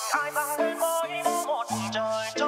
giờ đi cô nước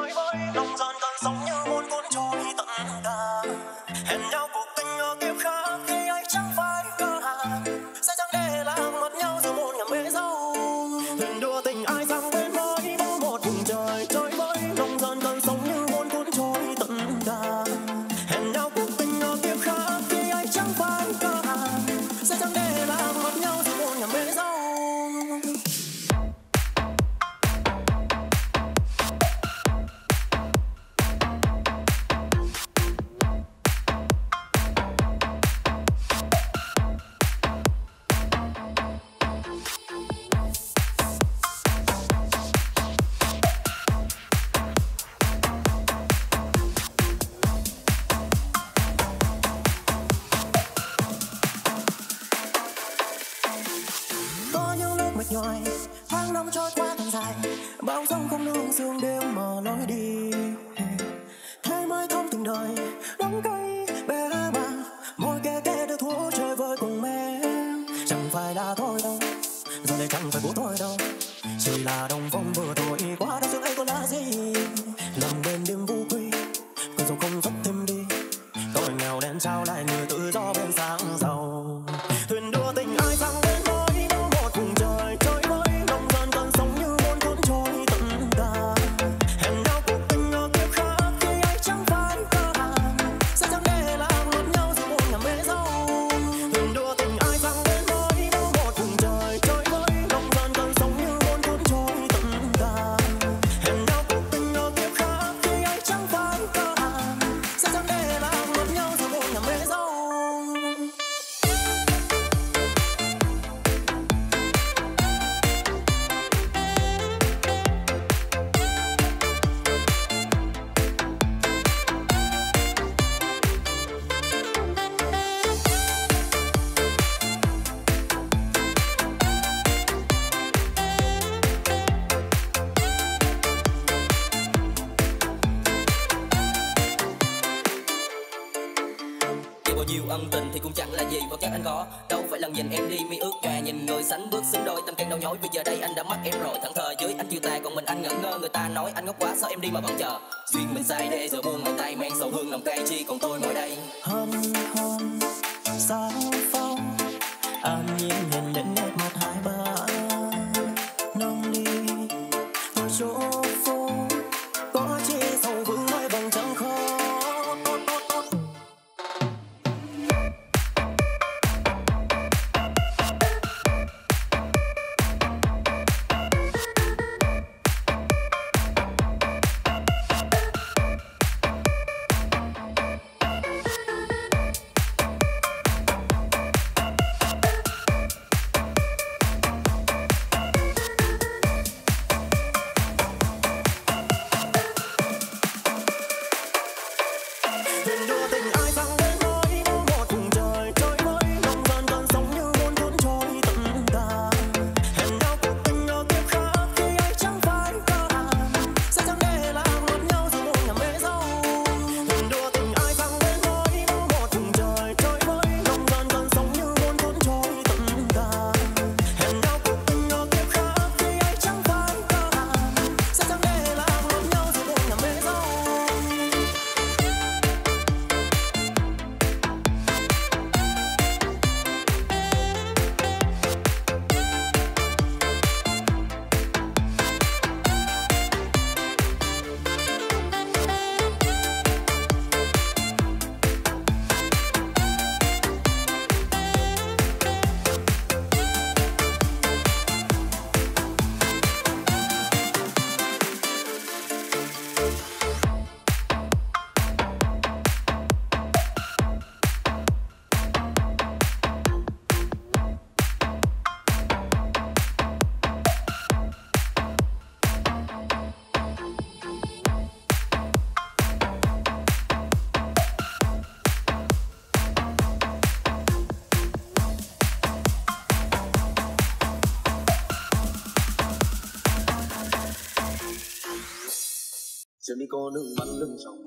mắt lưng tròng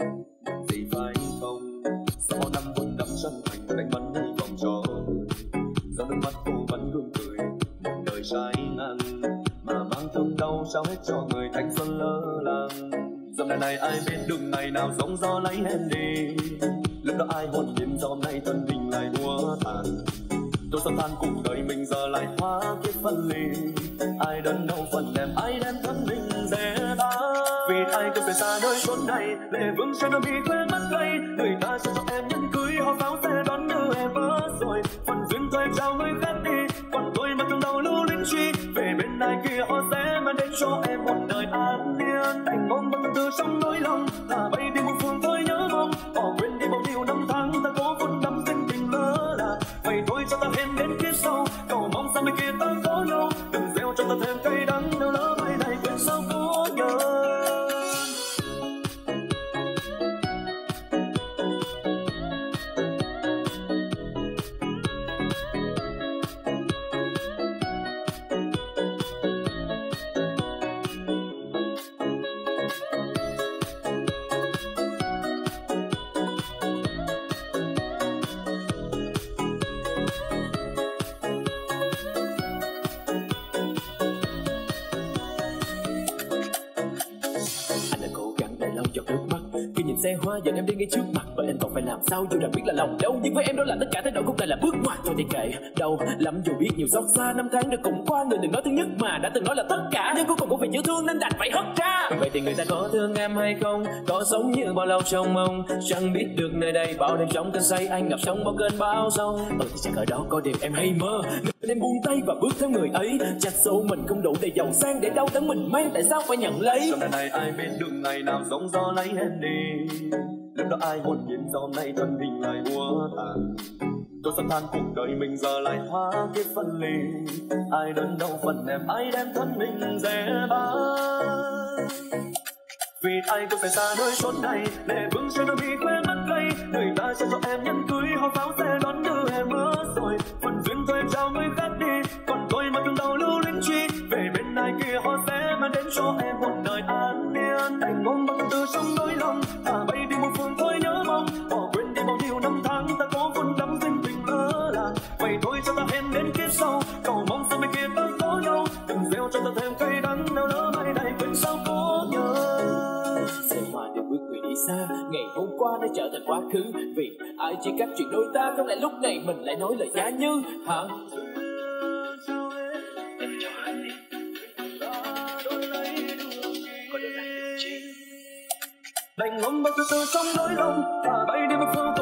vì phải không? Sau năm buồn đắm chân thành, đánh bắn hy vọng cho giờ nước mắt cô vẫn gương cười một đời trái ngang mà mang thương đau trao hết cho người thanh xuân lơ làng. Dòng đời này ai biết đường ngày nào giống gió lấy em đi. Lúc đó ai hồn nhiên do nay thân mình lại đua tàn. Tôi sắp than cuộc đời mình giờ lại hóa kiếp phân ly. Nơi lệ để vương cho đôi mi khóe mắt gay người ta sẽ cho em nhẫn cưới họ pháo xe đón đưa em vỡ rồi. Phần duyên tôi trao người khác đi, còn tôi mà trong đầu lưu linh chi. Về bên này kia họ sẽ mang đến cho em một đời an yên. Thành mong bằng từ trong nỗi lòng, là sao dù đã biết là lòng đâu nhưng với em đó là tất cả thay đổi cuộc đời là bước ngoặt thôi thì kệ đâu lắm dù biết nhiều xót xa năm tháng đã cùng qua người đừng nói thứ nhất mà đã từng nói là tất cả. Nhưng cuối cùng cũng phải chịu thương nên đành phải hất ra. Vậy thì người ta có thương em hay không? Có sống như bao lâu trong mong? Chẳng biết được nơi đây bao đêm trong cơn say anh ngập trong bao cơn bão giông. Ừ thì chắc ở đó có điều em hay mơ. Nên em buông tay và bước theo người ấy. Chặt sâu mình không đủ để giàu sang để đau đớn mình mang tại sao phải nhận lấy? Trong đời này ai biết được ngày nào giống gió lấy em đi Lúc đó ai hồn nhiên do hôm nay thân hình lại úa tàn Tôi sắp than cuộc đời mình giờ lại hóa kiếp phân ly. Ai đớn đau phần em, ai đem thân mình dễ bán vì ai cũng phải xa nơi chốn này, để vương trên đôi mi quê mất cây người ta sẽ cho em nhẫn cưới họ pháo xe đón đưa em mơ rồi. Phần duyên tôi trao người khác đi, còn tôi mà từng đầu lưu luyến chi. Về bên này kia, họ sẽ mang đến cho em một đời an yên. Đành mong bằng từ trong nỗi lòng, thả bay quá khứ. Vì ai chỉ cách chuyện đôi ta, không lẽ lúc này mình lại nói lời giá như, hả? Đành ngóng bao từ tư trong nỗi lòng và bay đi một phương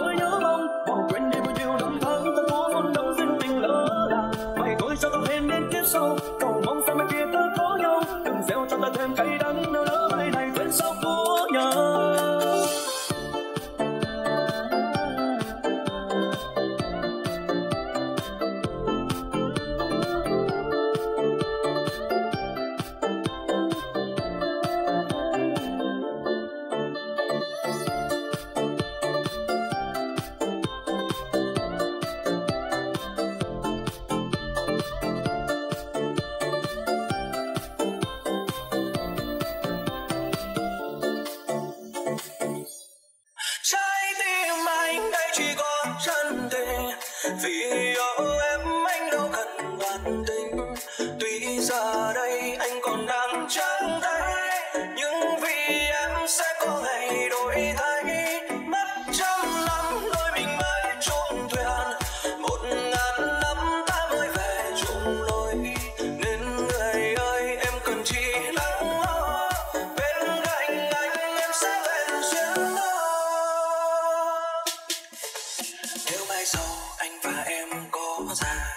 time.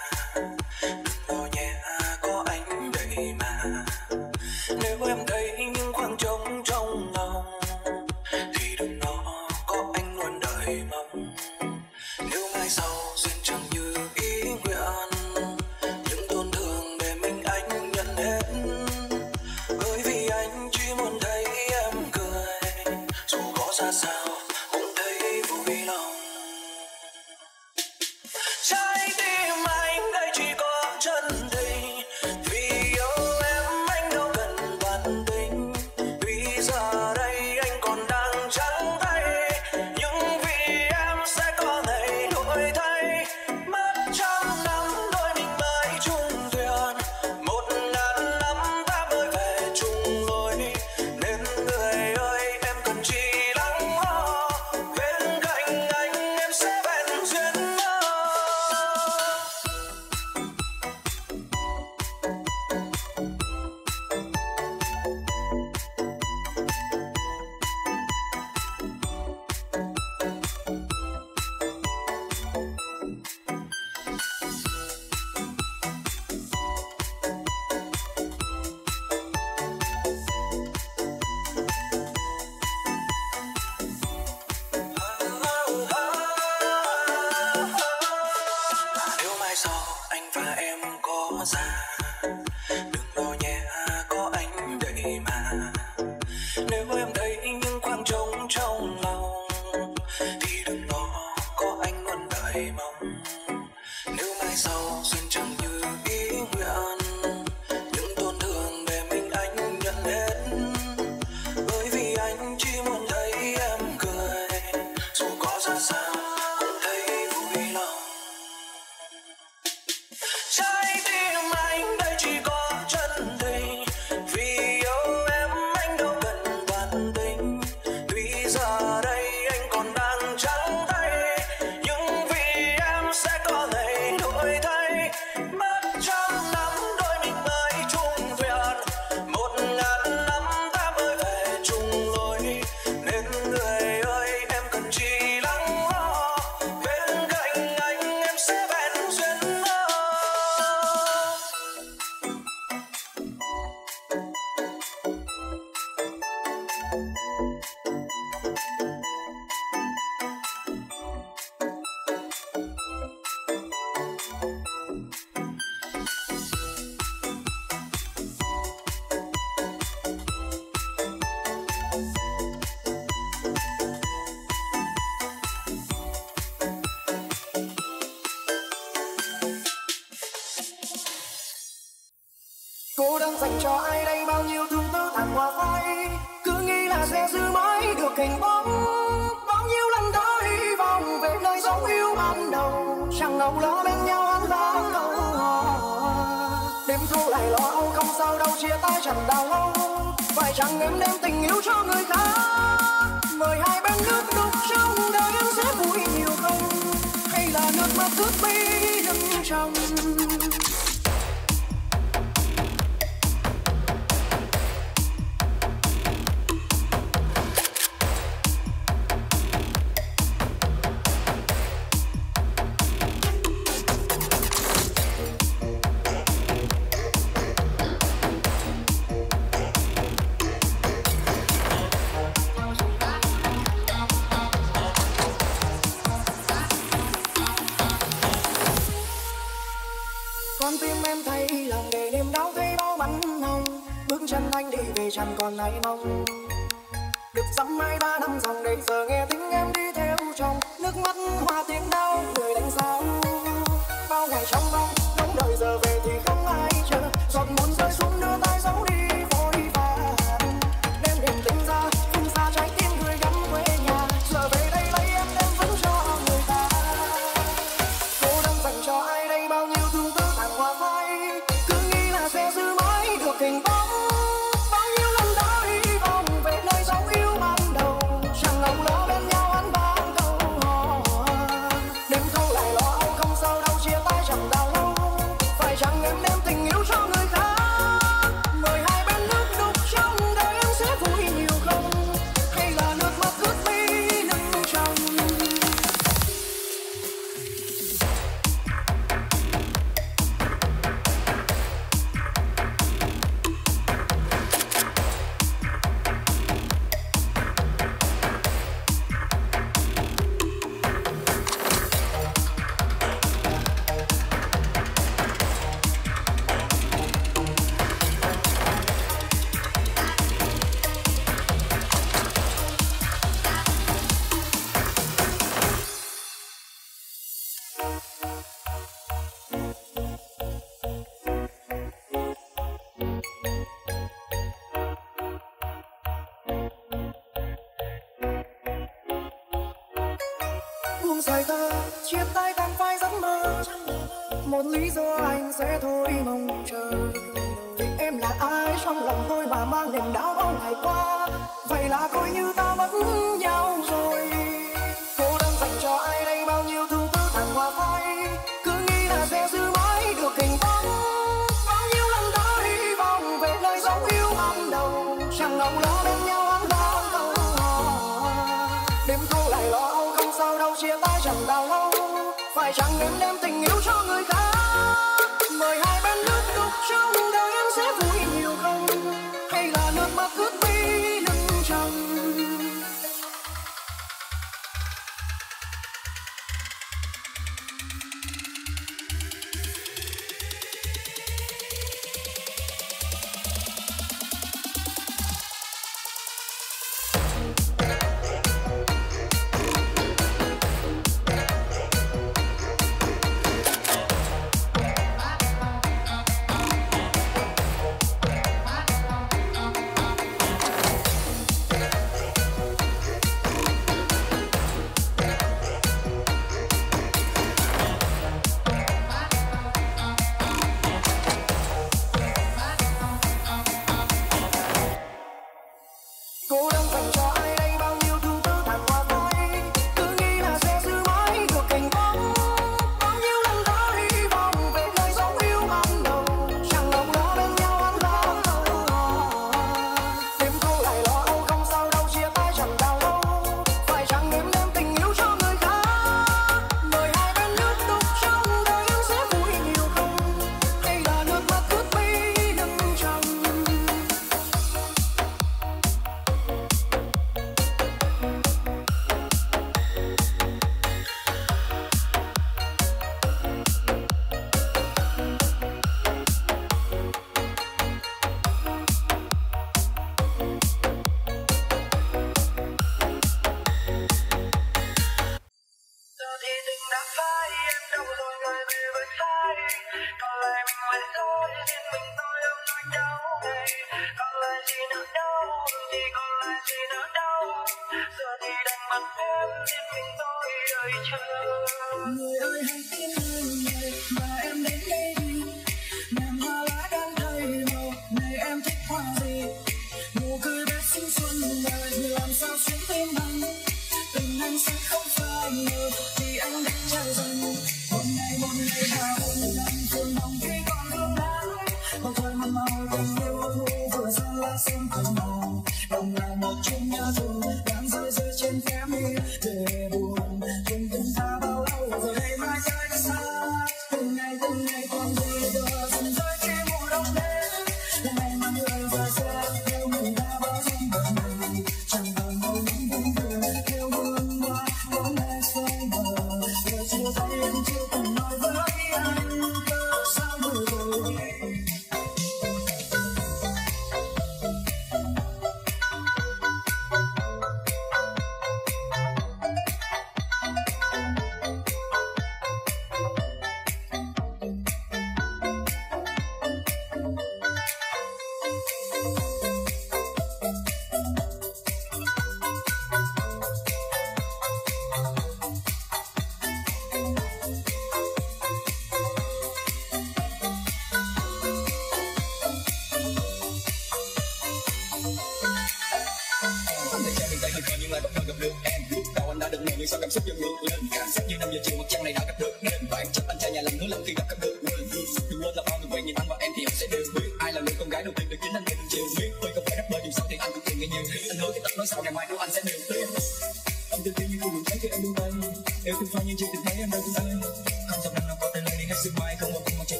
không xoay ta chia tay càng phai giấc mơ. Một lý do anh sẽ thôi mong chờ. Em là ai, trong lòng tôi mà mang niềm đau, bao ngày qua. Vậy là coi như ta vẫn nhau. phải rằng em đem tình yêu cho người khác. Mời hai bên lưu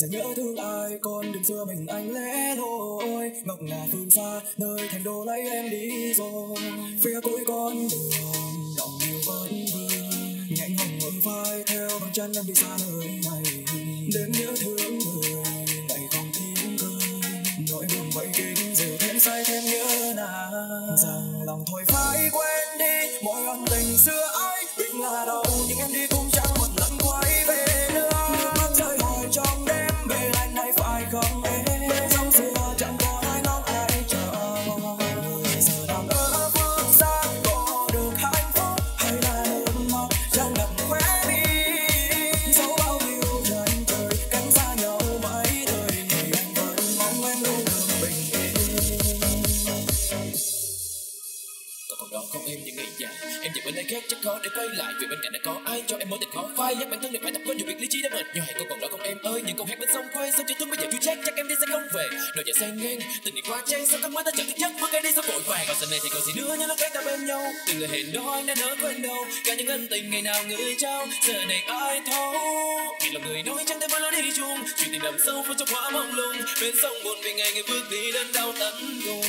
sẽ nhớ thương ai con đường xưa mình anh lẽ thôi. Ngọc ngà phương xa, nơi thành đô lấy em đi rồi. Phía cuối con đường đỏ nhiều vẫn vương nhẹ nhàng vững vai theo bằng chân em đi xa nơi vai, nhắc bản thân được phải tập quên nhiều việc lý trí đã mệt. Nhưng hãy còn còn đó không em ơi, những câu hát bên sông quê sao chưa thương bây giờ chú chắc chắc em đi sẽ không về. Rồi giờ sang ngang, tình yêu qua trang sao ta mới ta chẳng thích giấc mơ cái đi sao vội vàng. Còn sân này thì còn gì nữa nhưng lúc ấy ta bên nhau. Từ lời hẹn đó anh đã nỡ quên đâu. Cả những ân tình ngày nào người trao, giờ này ai thấu? Vì lòng người nói chẳng thể bao lâu đi chung. Chuyện tình đầm sâu vẫn trong hóa mông lung bên sông buồn vì ngày người bước đi đơn đau tận cùng.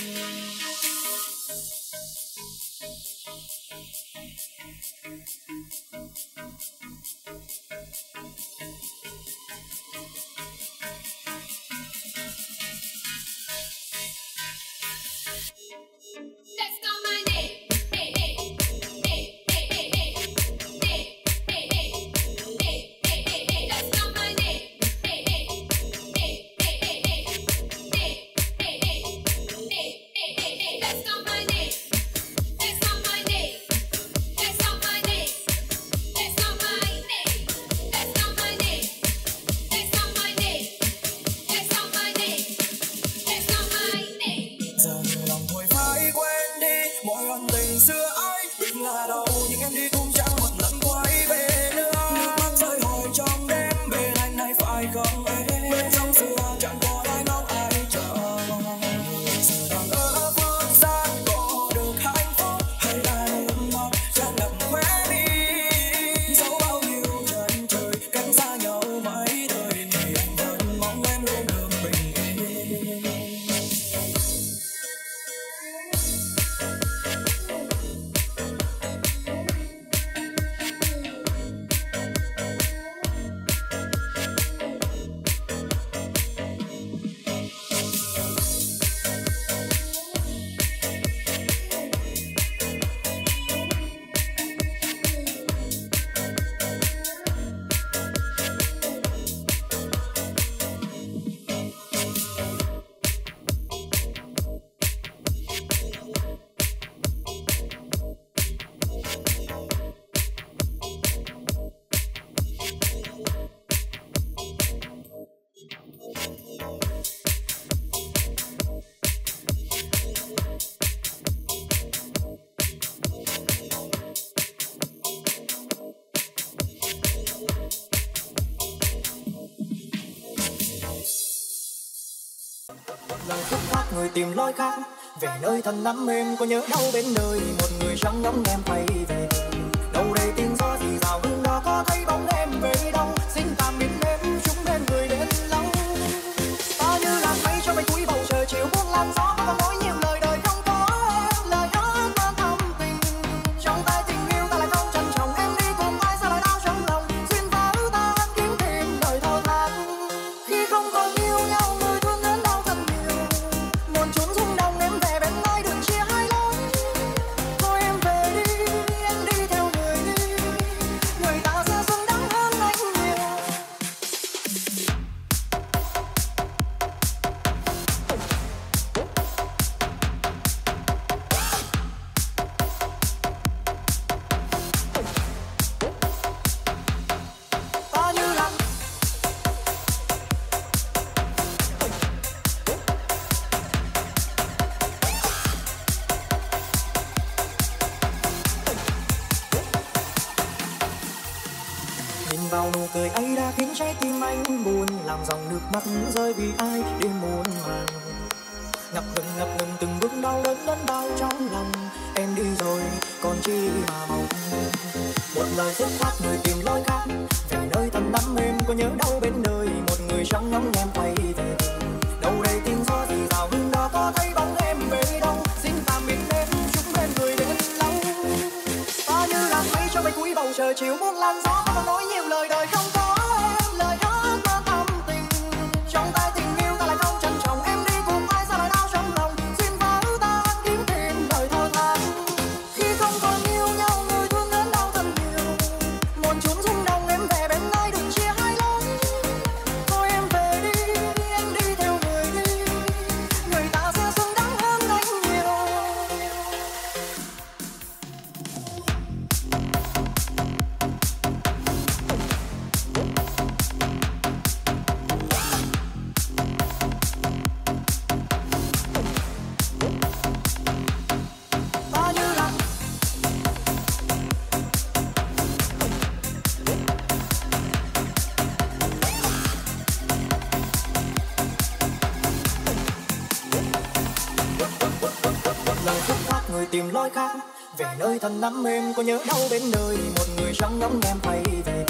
tìm lối khác. Về nơi thân lắm em có nhớ đâu bên nơi một người trắng ngóng em quay về. Đâu đây tiếng gió gì rào hương đó có thấy bóng mắt rơi vì ai đêm muôn màng. Ngập ngừng ngập ngừng từng bước đau đớn đớn đau trong lòng. Em đi rồi, còn chi mà mong. Một lời dứt khoát người tìm lối khác. Về nơi thầm đắm em có nhớ đâu bên nơi. Một người trong nhóm em quay về. Đâu đây tiếng gió gì vào hưng đó, có thấy bóng em về đâu? Xin tạm biệt em chúc em người đến lâu. Ta như là mây cho bay cuối bầu trời chiều muôn làn gió. Có nói nhiều lời đời không có thân lắm em có nhớ đâu bên nơi một người trong nhóm em quay về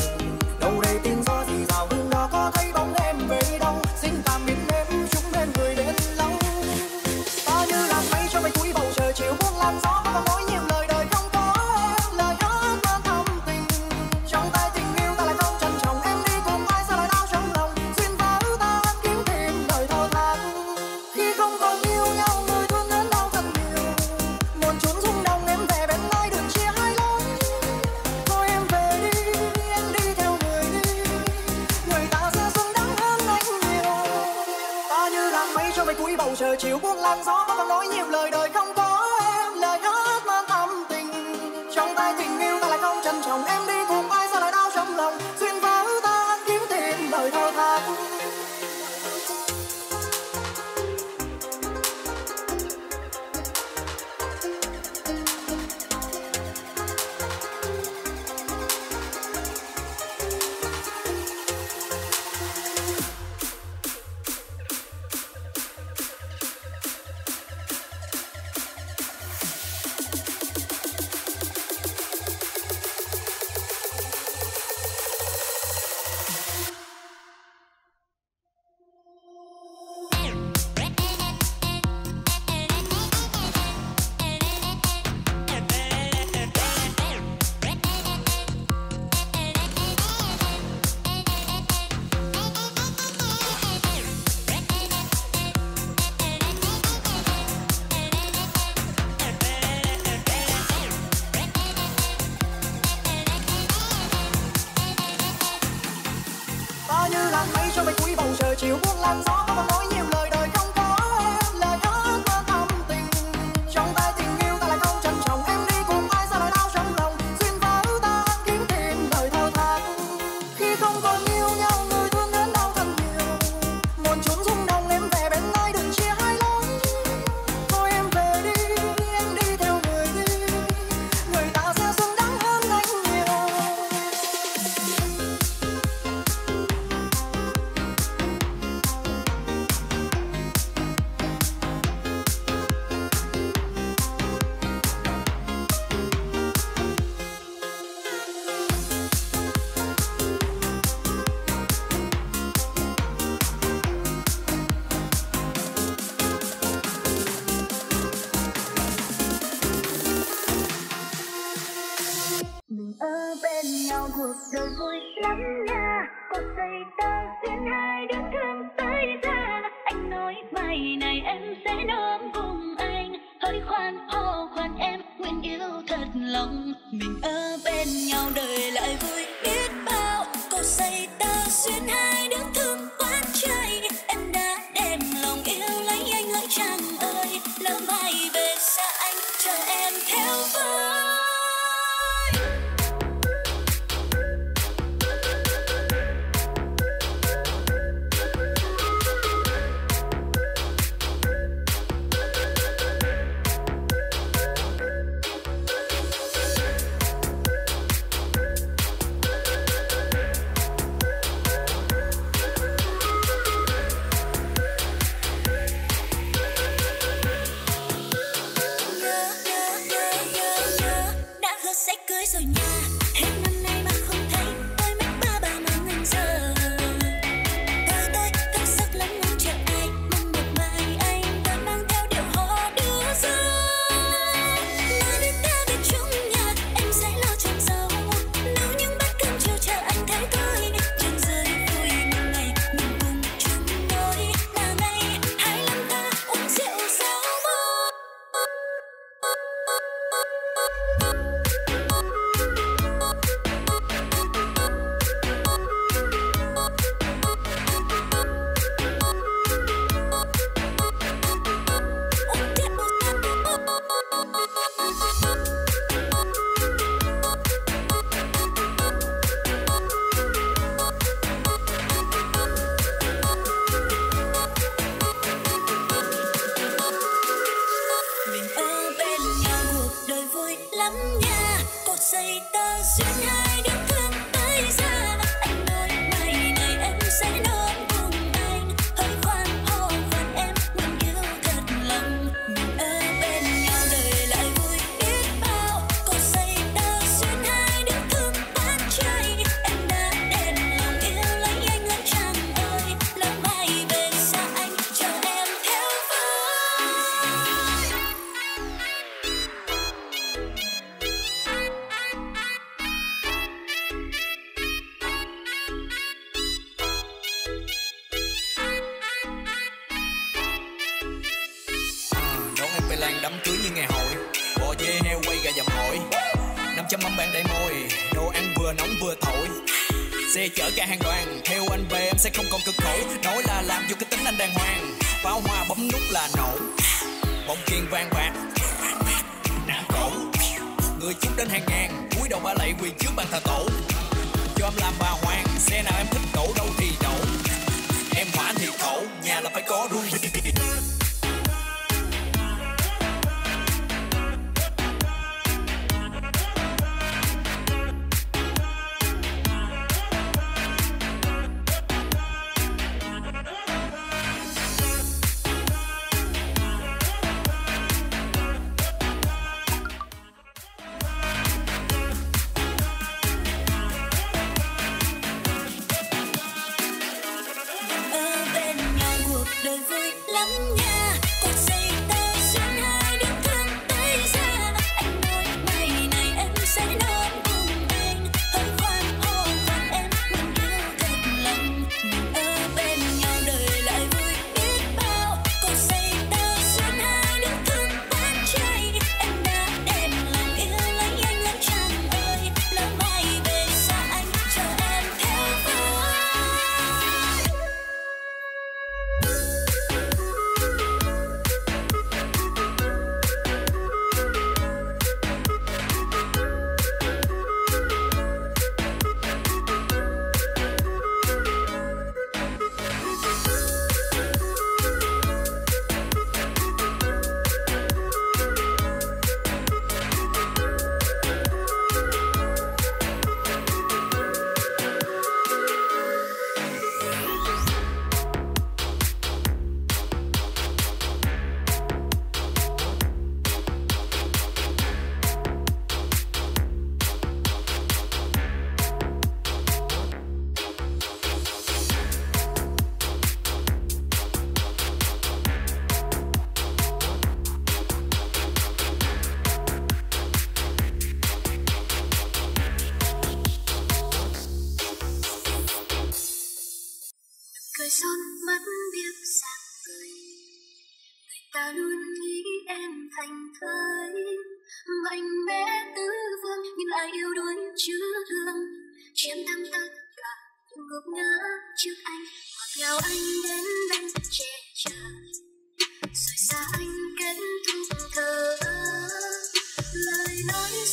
đời vui lắm nha con xây ta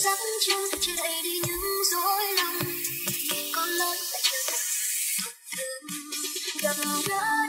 sắc trong sẽ che đậy đi những dối lòng còn lối vẫn chưa thật thương gặp gỡ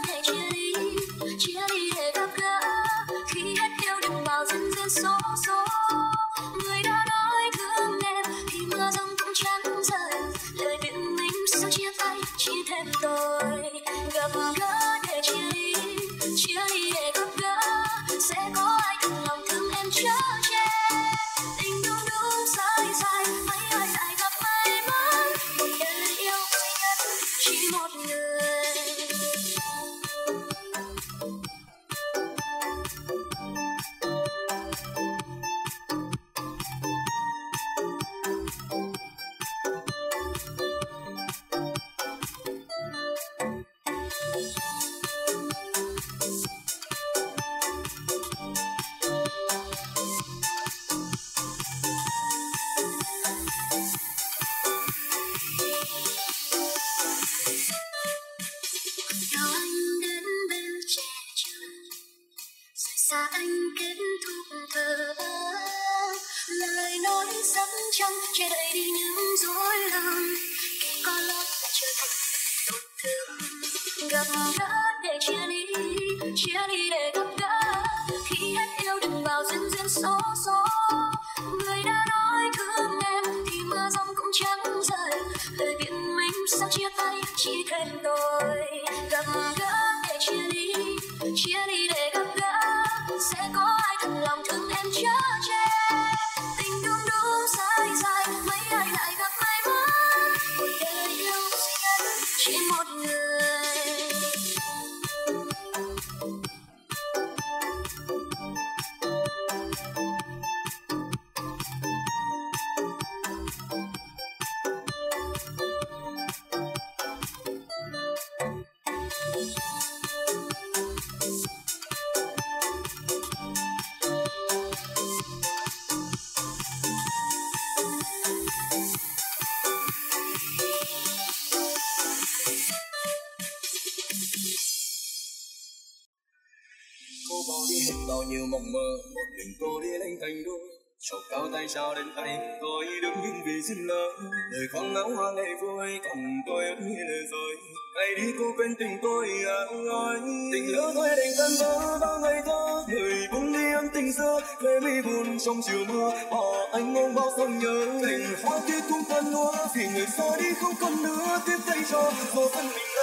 sao đến tay tôi đứng nhìn vì xin lỗi. Đời con ngáo hoa ngày vui, còn tôi ước như lời rồi ngày đi cô quên tình tôi à ơi tình lỡ tôi đành tan vỡ, bao ngày thơ người buông đi âm tình xưa về mi buồn trong chiều mưa. Bỏ anh mong bao sông nhớ. Tình hoa kia cũng tan lúa vì người xa đi không còn nữa. Tiếp tay cho rồi thân mình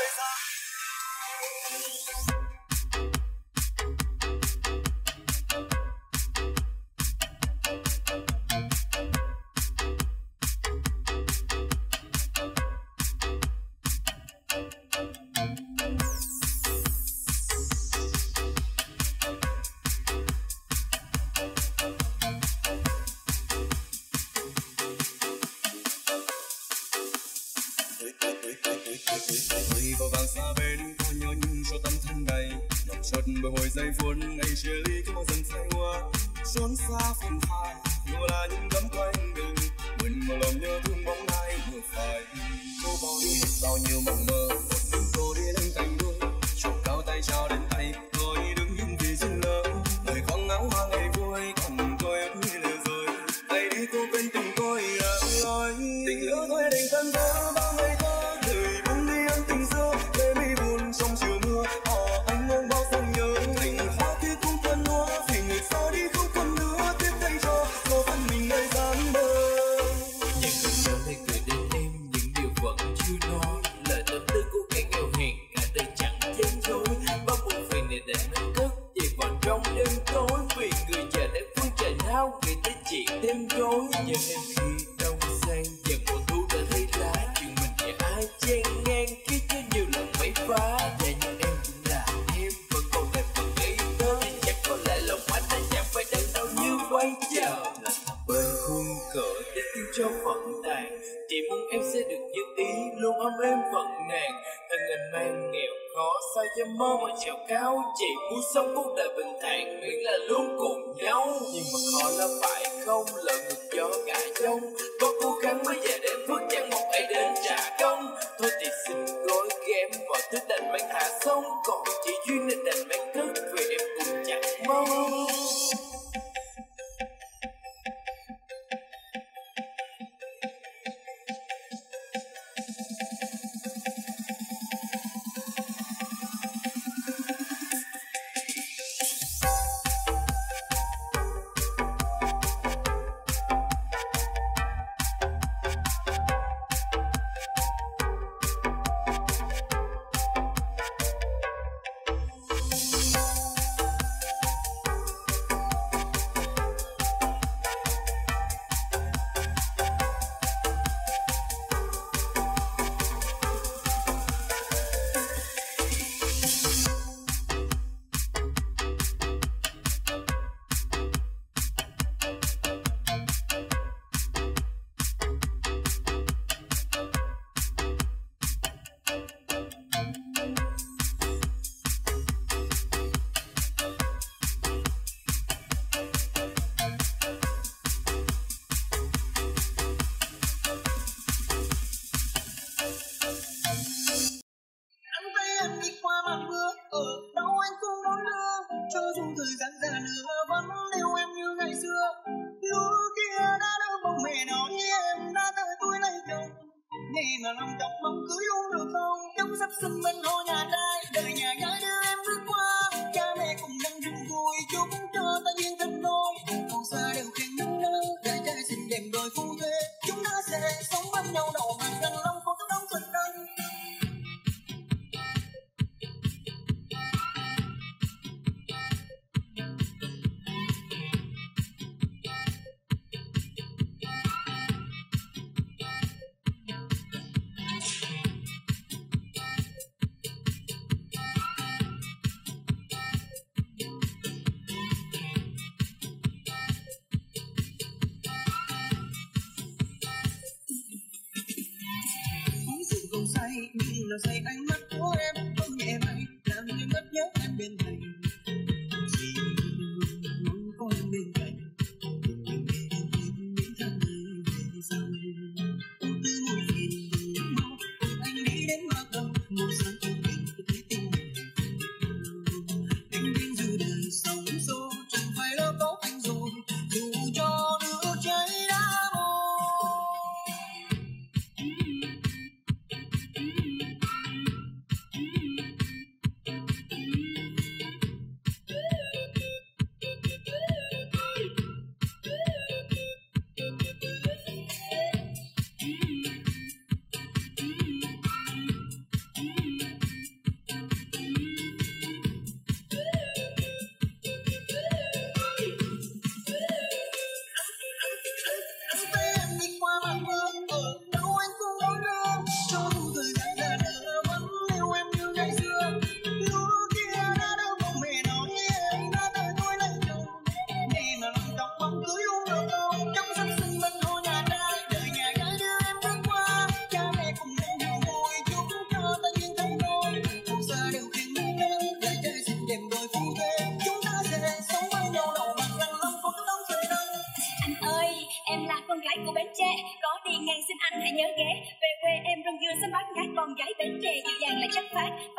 bình thản miễn là luôn cùng nhau. Nhưng mà khó là phải không? Là ngược do cả trong xung bên hôi y no se hay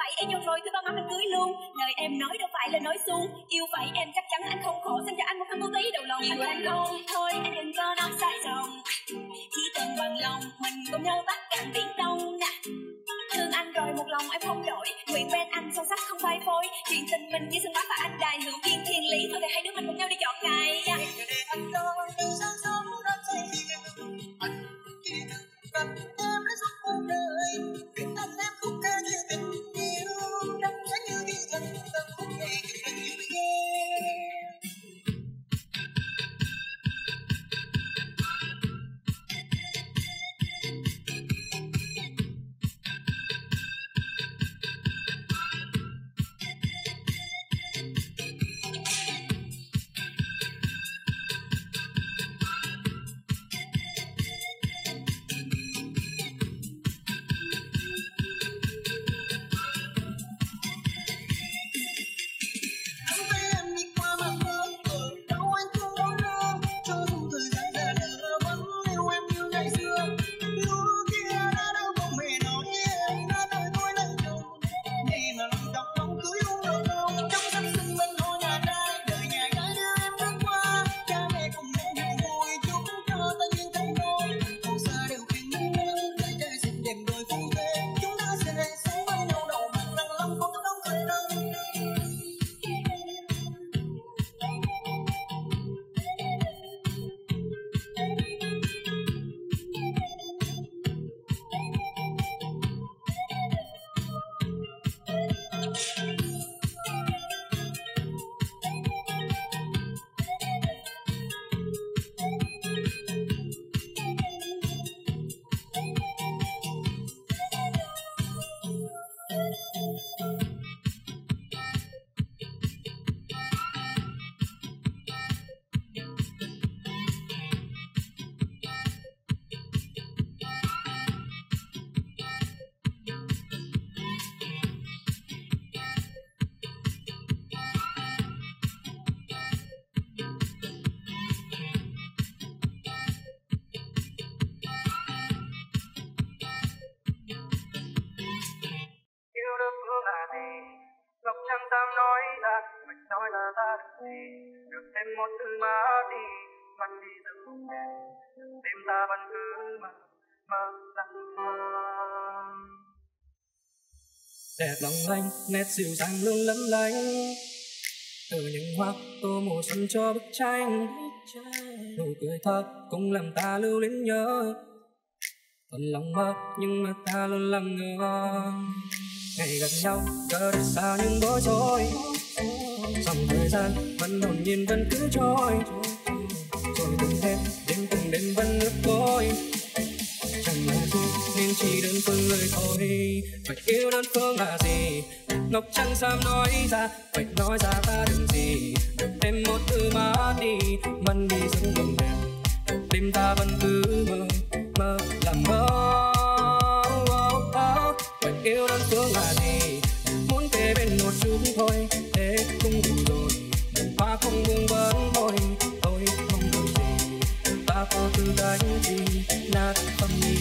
phải em yêu rồi thứ ba má mình cưới luôn. Lời em nói đâu phải là nói suông yêu vậy em chắc chắn anh không khổ xin cho anh một thằng con tí đầu lòng. Anh anh không? thôi anh đừng có nói sai dòng. Chỉ cần bằng lòng mình cùng nhau bắt cạn biển đông. Nè thương anh rồi một lòng em không đổi. Nguyện bên anh sâu sắc không phai phôi chuyện tình mình như xin nói và anh đài hữu duyên thiên lý. Thôi thì hai đứa mình cùng nhau đi chọn ngày. Dạ. Yeah. em một từng má đi mặt đi dần đêm. Ta vẫn cứ mơ mơ lặng mơ đẹp lòng anh, nét dịu dàng luôn lấp lánh. Từ những hoa tô màu xuân cho bức tranh. Nụ cười thơ cũng làm ta lưu luyến nhớ. Phần lòng mơ nhưng mà ta luôn lặng ngơ. Ngày gặp nhau, cớ đã xa những bối rối dòng thời gian, vẫn hồn nhiên vẫn cứ trôi. Rồi từng đêm đêm từng đêm vẫn nước trôi chẳng là gì nên chỉ đơn phương lời thôi. Phải yêu đơn phương là gì? Ngọc trắng dám nói ra. Phải nói ra ta đừng gì. Được thêm một từ mà đi mân đi giấc mộng đẹp đêm ta vẫn cứ mơ mơ làm mơ. Phải yêu đơn phương là gì? Kề thôi, thế cũng đủ rồi. Ta không buông vấn thôi tôi không còn gì. Ta có tư đánh gì, nát tâm ý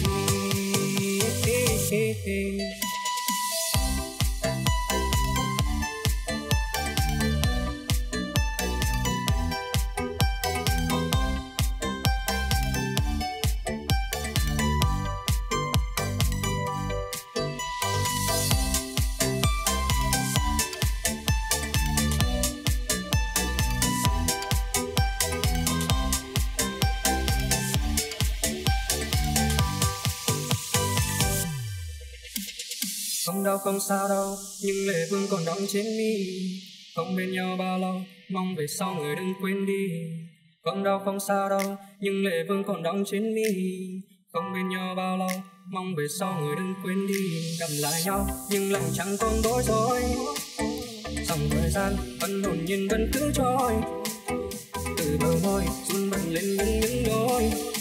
không đau không sao đâu, nhưng lệ vương còn đọng trên mi. Không bên nhau bao lâu, mong về sau người đừng quên đi. Không đau không sao đâu, nhưng lệ vương còn đọng trên mi. Không bên nhau bao lâu, mong về sau người đừng quên đi. Gặp lại nhau, nhưng lòng chẳng còn bối rối. Dòng thời gian vẫn hồn nhiên, vẫn cứ trôi. Từ bờ môi, run bần lên những những lối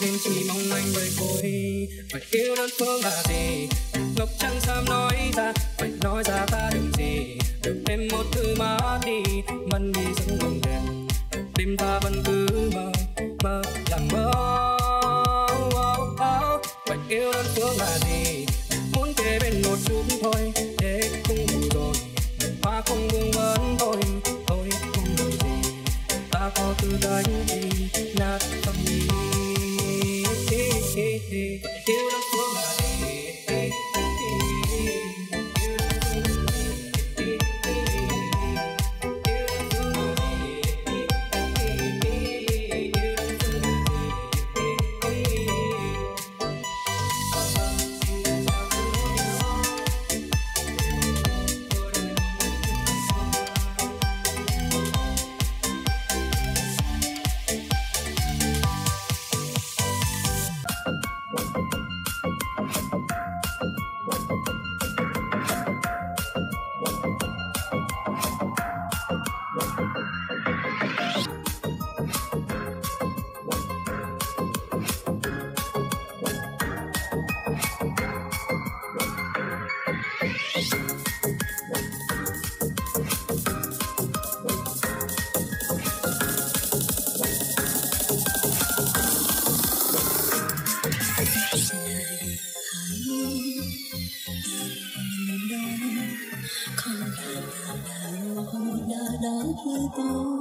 nên chỉ mong anh vậy thôi phải yêu đơn phương là gì? Ngọc chẳng dám nói ra. Phải nói ra ta đừng gì? Được thêm một thứ mà đi. Mân đi giấc mộng đẹp. Đêm ta vẫn cứ mơ mơ là mơ. Phải yêu đơn phương là gì? Muốn kề bên một chút thôi. Thế cũng đủ rồi. Hoa không buông vấn thôi. Thôi không được gì. Ta có tư đánh gì? Nát tâm ý Không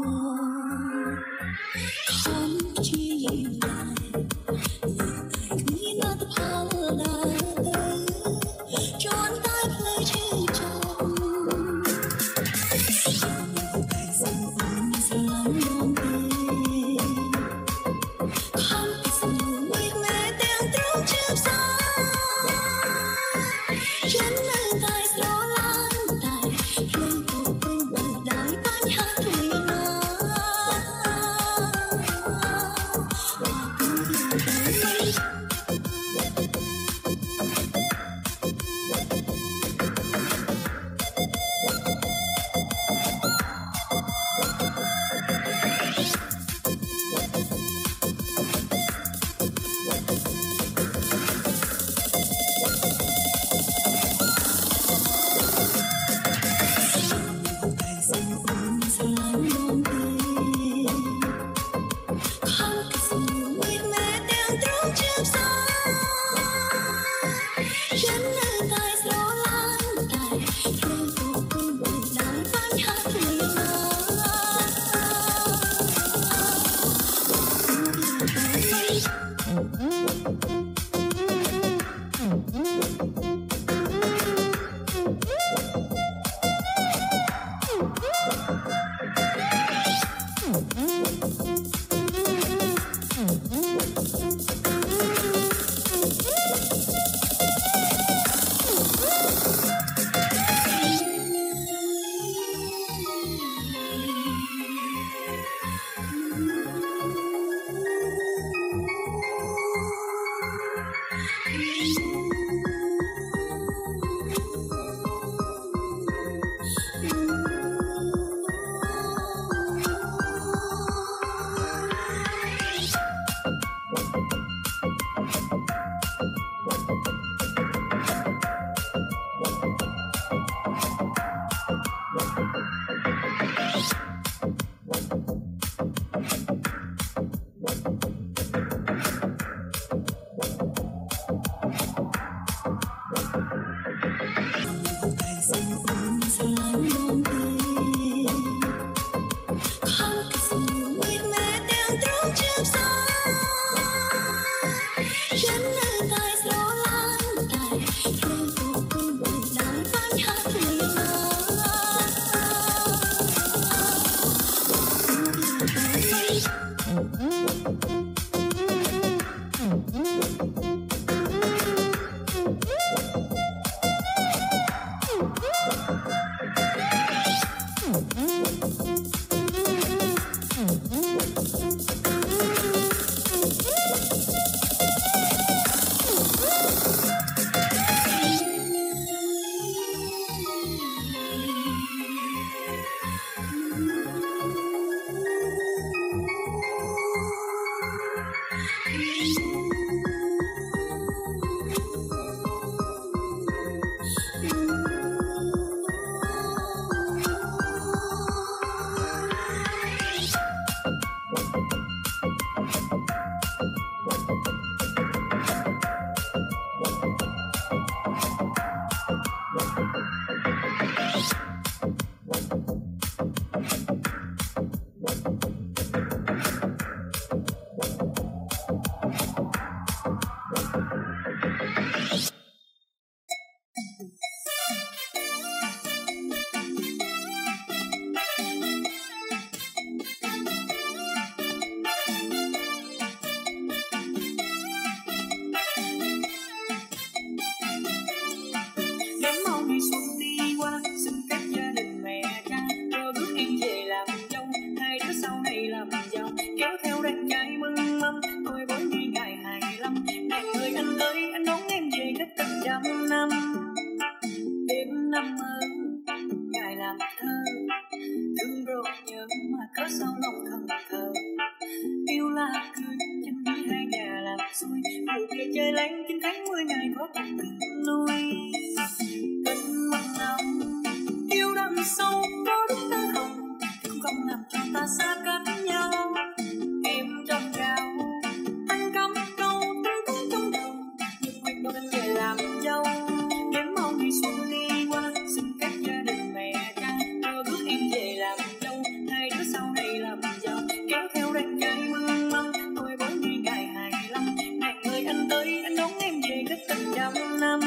năm.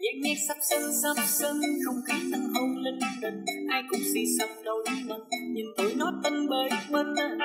Nhạc sắp sinh sắp sinh Không khí tân hôn linh đình. Ai cũng si sập đôi mình Nhìn tôi nó tân bới bên.